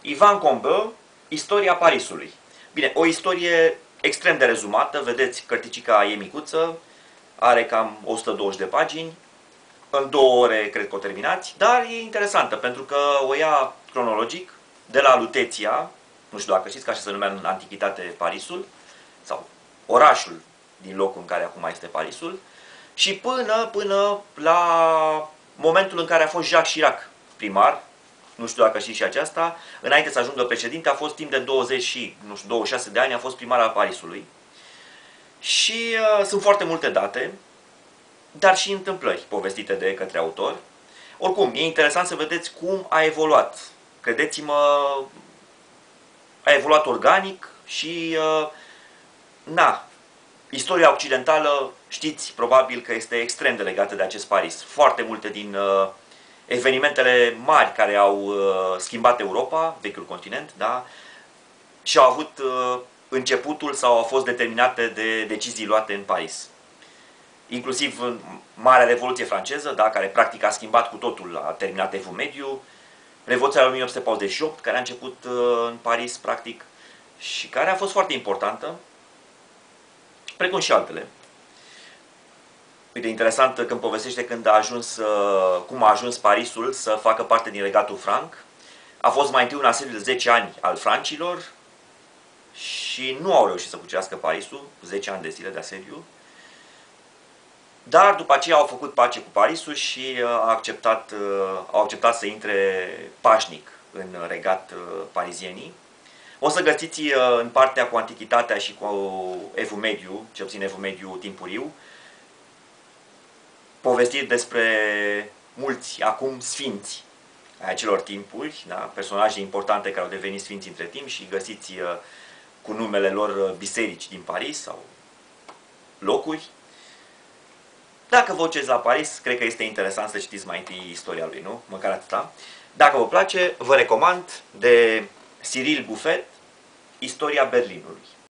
Ivan Combeu, Istoria Parisului. Bine, o istorie extrem de rezumată, vedeți, cărticica e micuță, are cam 120 de pagini, în două ore cred că o terminați, dar e interesantă pentru că o ia cronologic de la Luteția, nu știu dacă știți că așa se numea în antichitate Parisul, sau orașul din locul în care acum este Parisul, și până, până la momentul în care a fost Jacques Chirac primar, nu știu dacă știți și aceasta, înainte să ajungă președinte, a fost timp de 20 și, nu știu, 26 de ani, a fost primar al Parisului. Și uh, sunt foarte multe date, dar și întâmplări povestite de către autor. Oricum, e interesant să vedeți cum a evoluat. Credeți-mă, a evoluat organic și, uh, na, istoria occidentală, știți probabil că este extrem de legată de acest Paris. Foarte multe din uh, evenimentele mari care au uh, schimbat Europa, vechiul continent, da, și au avut uh, începutul sau au fost determinate de decizii luate în Paris. Inclusiv în Marea Revoluție franceză, da, care practic a schimbat cu totul, a terminat Evul Mediu, Revoluția 1848, care a început uh, în Paris, practic, și care a fost foarte importantă, precum și altele. Uite, interesant când povestește când a ajuns, uh, cum a ajuns Parisul să facă parte din regatul franc. A fost mai întâi un asediu de 10 ani al francilor și nu au reușit să cucerească Parisul, 10 ani de zile de asediu. Dar după aceea au făcut pace cu Parisul și uh, a acceptat, uh, au acceptat să intre pașnic în regat parizienii. O să găsiți în partea cu antichitatea și cu evul mediu, cel puțin evul mediu timpuriu, povestiri despre mulți acum sfinți ai acelor timpuri, da? personaje importante care au devenit sfinți între timp și găsiți uh, cu numele lor uh, biserici din Paris sau locuri. Dacă vă uceți la Paris, cred că este interesant să știți mai întâi istoria lui, nu? Măcar atâta. Dacă vă place, vă recomand de Cyril Buffet, Istoria Berlinului.